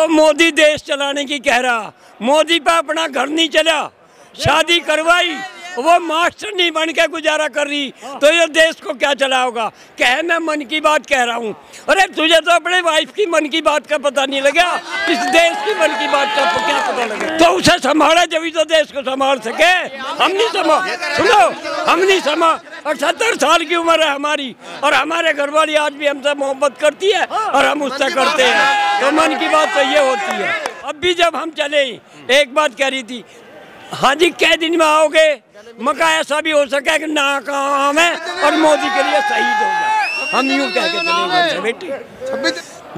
जो मोदी देश चलाने की कह रहा, मोदी पे अपना घर नहीं चला, शादी करवाई, वो मास्टर नहीं बन के गुजारा कर रही तो ये देश को क्या चला होगा? कह मैं मन की बात कह रहा हूँ। अरे तुझे तो अपने वाइफ की मन की बात का पता नहीं लगा। इस देश की मन की बात का क्या पता लगा? तो उसे संभाला जब तो देश को संभाल सके। हम नहीं संभाल सुनो, हम नहीं संभाल अठहत्तर साल की उम्र है हमारी। और हमारे घर वाली आज भी हमसे मोहब्बत करती है और हम उससे करते हैं। तो मन की बात तो ये होती है। अब भी जब हम चले एक बात कह रही थी हाँ जी कै दिन में आओगे? मका ऐसा भी हो सके कि ना काम है और मोदी के लिए शहीद हो जाए हम यूँ कह के चले बेटे।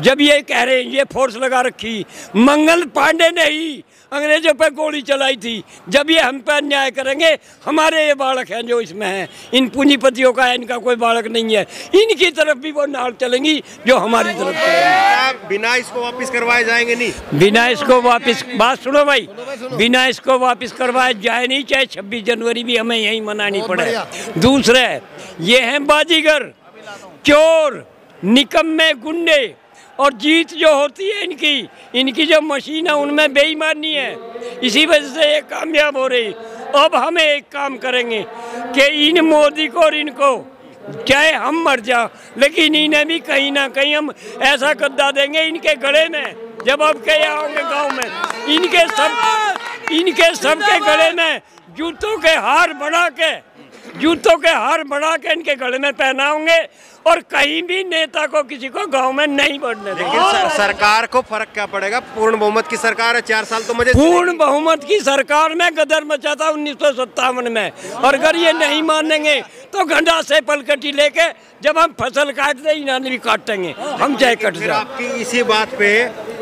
जब ये कह रहे हैं ये फोर्स लगा रखी। मंगल पांडे ने ही अंग्रेज़ों पर गोली चलाई थी। जब ये हम पर अन्याय करेंगे हमारे ये बालक हैं जो इसमें हैं। इन पूंजीपतियों का इनका कोई बालक नहीं है। इनकी तरफ़ भी वो नाल चलेंगी जो हमारी तरफ़ चलेंगी बिना इसको वापस करवाए जाएँगे नहीं। बिना इसको वापस बात सुनो भाई। बिना इसको वापस करवाए जाए नहीं चाहे छब्बीस जनवरी भी हमें यही मनानी पड़े। दूसरे ये हैं बाजीगर चोर निकम में गुंडे। और जीत जो होती है इनकी इनकी जो मशीन है, उनमें बेईमानी है। इसी वजह से ये कामयाब हो रही। अब हमें एक काम करेंगे कि इन मोदी को और इनको, चाहे हम मर जाओ, लेकिन इन्हें भी कहीं ना कहीं हम ऐसा गद्दा देंगे इनके गले में, जब अब के आओगे गाँव में। इनके सब, इनके सबके गले में, जूतों के हार बना के जूतों के हार बना के इनके गले में पहनाओगे और कहीं भी नेता को किसी को गाँव में नहीं बढ़ने लेकिन सर, सरकार को फ़र्क क्या पड़ेगा? पूर्ण बहुमत की सरकार है चार साल तो मुझे पूर्ण बहुमत की सरकार में गदर मचा था उन्नीस सौ सत्तावन में। और अगर ये नहीं मानेंगे तो घंटा से पलकटी लेके जब हम फ़सल काट दे इन्होंने भी काटेंगे। हम जय कट आपकी इसी बात पे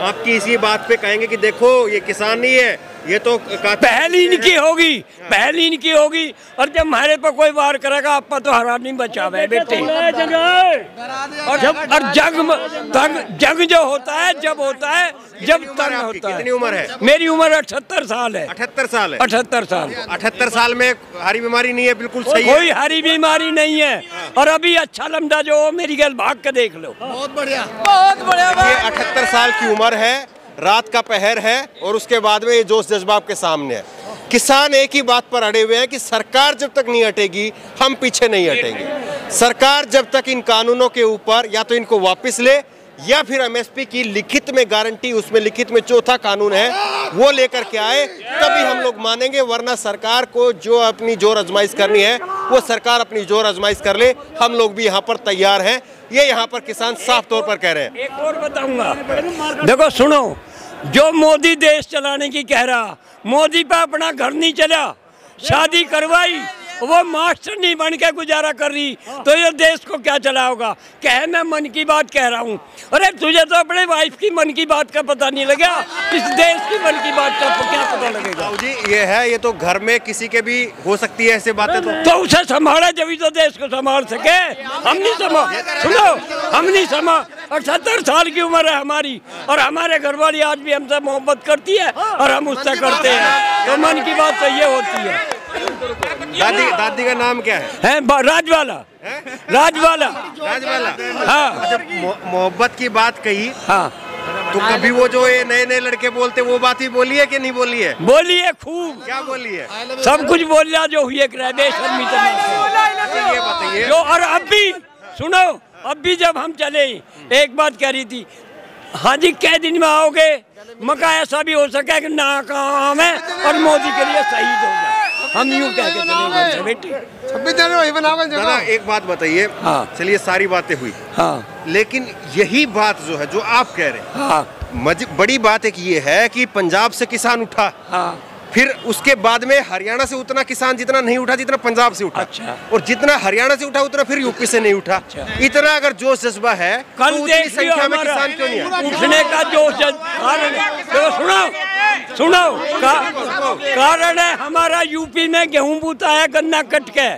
आपकी इसी बात पे कहेंगे कि देखो ये किसान नहीं है ये तो पहली इनकी होगी पहली इनकी होगी। और जब हमारे पर कोई वार करेगा आप तो हरा नहीं बचा हुआ बेटे। और जब और जग तंग जग जो होता है जब होता है जब तंग होता है। कितनी उम्र है? मेरी उम्र अठहत्तर साल है। अठहत्तर साल है। अठहत्तर साल। अठहत्तर साल में हरी बीमारी नहीं है बिल्कुल सही कोई हरी बीमारी नहीं है। और अभी अच्छा लमडा जो मेरी गल भाग के देख लो। बहुत बढ़िया बहुत बढ़िया अठहत्तर साल की उम्र है। रात का पहर है और उसके बाद में ये जोश जज्बा आपके सामने है। किसान एक ही बात पर अड़े हुए हैं कि सरकार जब तक नहीं हटेगी, हम पीछे नहीं हटेंगे। सरकार जब तक इन कानूनों के ऊपर या तो इनको वापस ले, या फिर एमएसपी की लिखित में गारंटी, उसमें लिखित में चौथा कानून है, वो लेकर के आए, तभी हम लोग मानेंगे, वरना सरकार को जो अपनी ज़ोर आजमाइश करनी है, वो सरकार अपनी ज़ोर आजमाइश कर ले। हम लोग भी यहाँ पर तैयार हैं। ये यहाँ पर किसान साफ़ तौर पर कह रहे हैं। एक और बताऊँगा। देखो, सुनो। जो मोदी देश चलाने की कह रहा, मोदी पे अपना घर नहीं चला, शादी करवाई वो मास्टर नहीं बन के गुजारा कर रही। तो ये देश को क्या चला होगा? कह मैं मन की बात कह रहा हूँ। अरे तुझे तो अपने वाइफ की मन की बात का पता नहीं लगा इस देश की मन की बात का क्या पता लगेगा? जी ये है ये तो घर में किसी के भी हो सकती है ऐसे बातें तो। तो उसे संभाला जब तो देश को संभाल सके। हम नहीं संभाल सुनो हम नहीं संभाल अठहत्तर साल की उम्र है हमारी और हमारे घर वाली आज भी हमसे मोहब्बत करती है और हम उससे करते हैं। तो मन की बात तो ये होती है। दादी दादी का नाम क्या है, है राजवाला। राजवाला। राजवाला। हाँ। मोहब्बत की बात कही हाँ। तो कभी वो जो ये नए नए लड़के बोलते वो बात ही बोली है कि नहीं बोली है? बोली है खूब। क्या बोली है? सब कुछ बोल लिया जो हुई बेशर्मी ये बताइए। जो और अब भी सुनो अब भी जब हम चले एक बात कह रही थी हाँ जी कै दिन में आओगे मका ऐसा भी हो सके कि नाकाम है और मोदी के लिए शहीद हो जाए हम यूँ कह के चले बेटे। छब्बीस जनवरी बनावे दादा एक बात बताइए हाँ। चलिए सारी बातें हुई। हाँ। लेकिन यही बात जो है जो आप कह रहे हैं हाँ। बड़ी बात एक ये है कि पंजाब से किसान उठा। हाँ। फिर उसके बाद में हरियाणा से उतना किसान जितना नहीं उठा जितना पंजाब से उठा। अच्छा। और जितना हरियाणा से उठा उतना फिर यूपी से नहीं उठा। अच्छा। इतना अगर जोश जज्बा है कल तो देख संख्या में किसान क्यों नहीं है? उठने का जोश तो सुनो सुनो का, कारण है हमारा यूपी में गेहूँ बूता है गन्ना कट के।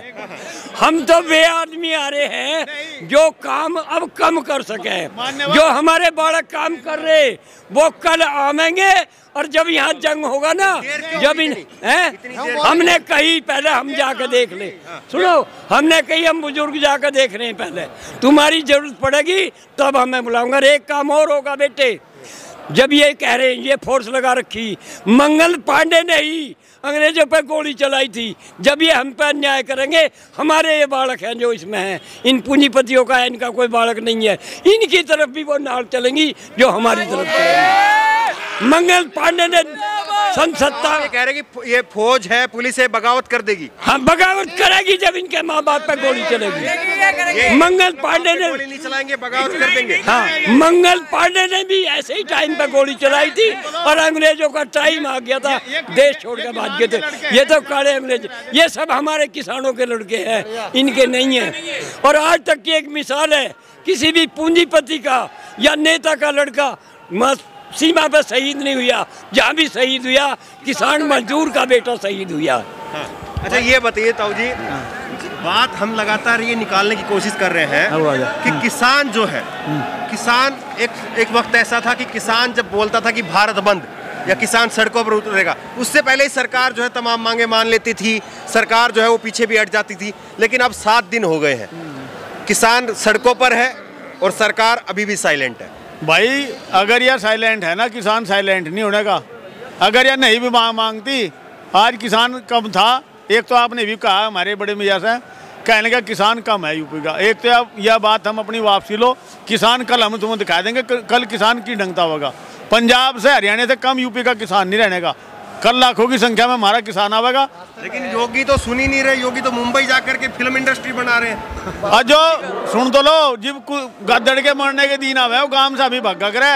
हम तो वे आदमी आ रहे हैं जो काम अब कम कर सके। जो हमारे बालक काम कर रहे वो कल आवेंगे और जब यहाँ जंग होगा ना जब इन हैं? हमने कही पहले हम जाकर देख ले। सुनो हमने कही हम बुज़ुर्ग जाकर देख रहे हैं पहले। तुम्हारी ज़रूरत पड़ेगी तब हमें बुलाऊँगा। एक काम और होगा बेटे जब ये कह रहे हैं, ये फोर्स लगा रखी। मंगल पांडे ने ही अंग्रेज़ों पर गोली चलाई थी। जब ये हम पर अन्याय करेंगे, हमारे ये बालक हैं जो इसमें हैं। इन पूंजीपतियों का है इनका कोई बालक नहीं है। इनकी तरफ़ भी वो नाल चलेंगी, जो हमारी तरफ़ मंगल पांडे ने सन सत्ता कह रहे हैं कि ये फौज है पुलिस है बगावत कर देगी। हम बगावत करेगी जब इनके माँ बाप पे गोली चलेगी। मंगल पांडे ने गोली नहीं चलाएँगे बगावत कर देंगे। हाँ मंगल पांडे ने भी ऐसे ही टाइम पे गोली चलाई थी और अंग्रेज़ों का टाइम आ गया था देश छोड़ के भाग गए थे। ये तो काले अंग्रेज़ ये सब हमारे किसानों के लड़के हैं इनके नहीं है। और आज तक की एक मिसाल है किसी भी पूंजीपति का या नेता का लड़का मस्त सीमा पे शहीद नहीं हुआ जहाँ भी शहीद हुआ किसान मजदूर का बेटा शहीद हुआ। अच्छा ये बताइए ताऊ जी बात हम लगातार ये निकालने की कोशिश कर रहे हैं कि किसान जो है किसान एक एक वक्त ऐसा था कि किसान जब बोलता था कि भारत बंद या किसान सड़कों पर उतरेगा उससे पहले ही सरकार जो है तमाम मांगे मान लेती थी सरकार जो है वो पीछे भी हट जाती थी लेकिन अब सात दिन हो गए हैं। किसान सड़कों पर है और सरकार अभी भी साइलेंट है। भाई, अगर यह साइलेंट है ना, किसान साइलेंट नहीं होने का। अगर यह नहीं भी मांग मांगती, आज किसान कम था, एक तो आपने भी कहा हमारे बड़े मियाँ से कहने का किसान कम है यूपी का। एक तो आप, यह बात हम अपनी वापसी लो, किसान कल हम तुम्हें दिखा देंगे, कल किसान की ढंगता होगा। पंजाब से हरियाणा से कम यूपी का किसान नहीं रहने का। कल लाखों की संख्या में हमारा किसान आवेगा। लेकिन योगी तो सुन ही नहीं रहे योगी तो मुंबई जाकर के फ़िल्म इंडस्ट्री बना रहे हैं। और जो सुन तो लो जब कु- गद्दड़ के मरने के दिन आवे वो गाँव से अभी भगा करे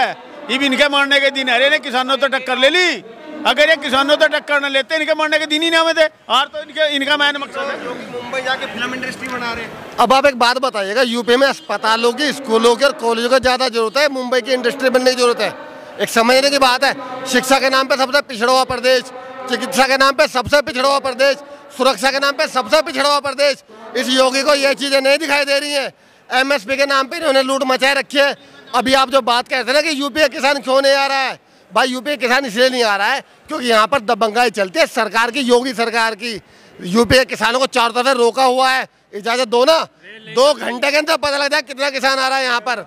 अब इनके मरने के दिन अरे ने किसानों तो टक्कर ले ली। अगर ये किसानों तो टक्कर न लेते इनके मरने के दिन ही ना आवे थे। और तो इनके इनका मैन मकसद है। मुंबई जाके फ़िल्म इंडस्ट्री बना रहे हैं। अब आप एक बात बताइएगा यूपी में अस्पतालों की स्कूलों की और कॉलेजों की ज़्यादा ज़रूरत है मुंबई की इंडस्ट्री बनने की ज़रूरत है? एक समझने की बात है, शिक्षा के नाम पर सबसे पिछड़ा हुआ प्रदेश, चिकित्सा के नाम पे सबसे पिछड़ा हुआ प्रदेश, सुरक्षा के नाम पे सबसे पिछड़ा हुआ प्रदेश। इस योगी को ये चीज़ें नहीं दिखाई दे रही हैं। एमएसपी के नाम पे इन्होंने लूट मचाए रखी है। अभी आप जो बात कहते ना कि यूपी का किसान क्यों नहीं आ रहा है? भाई यूपी का किसान इसलिए नहीं आ रहा है क्योंकि यहाँ पर दबंगाई चलती है। सरकार की, योगी सरकार की यूपी के किसानों को चारों तरफ़ रोका हुआ है। इजाज़त दो ना। दो घंटे के अंदर पता लग जाए कितना किसान आ रहा है यहाँ पर।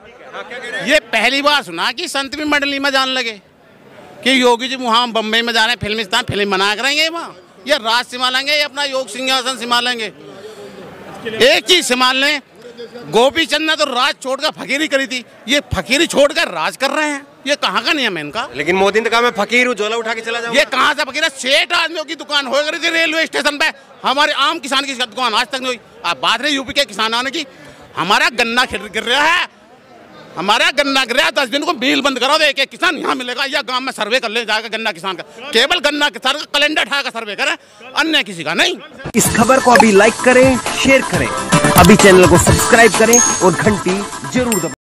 ये पहली बार सुना कि संत भी मंडली में जाने लगे, कि योगी जी वहाँ बम्बई में जा रहे हैं फिल्मिस्तान फ़िल्म बना करेंगे वहाँ। ये राज संभाल या अपना योग सिंहासन संभालेंगे एक चीज़ संभाल लें गोपी चंद ने तो राज छोड़कर फकीरी करी थी। ये फकीरी छोड़कर राज कर रहे हैं। ये कहाँ का नियम है इनका? लेकिन मोदी ने कहा मैं फकीर हूँ झोला उठा के चला जाऊँगा। ये कहाँ से फकीर है? सेठ आदमियों की दुकान हो गई थी रेलवे स्टेशन पे। हमारे आम किसान की दुकान आज तक नहीं हुई। अब बात रही यूपी के किसान आने की। हमारा गन्ना गिर गिर रहा है। हमारा गन्ना गिर रहा है। दस दिन को बिल बंद करा दो। एक एक किसान यहाँ मिलेगा। या गाँव में सर्वे कर ले जाएगा गन्ना किसान का। केवल गन्ना किसान का कैलेंडर उठाकर सर्वे करें। अन्य किसी का नहीं। इस खबर को अभी लाइक करें शेयर करें। अभी चैनल को सब्सक्राइब करें और घंटी ज़रूर दबाएँ।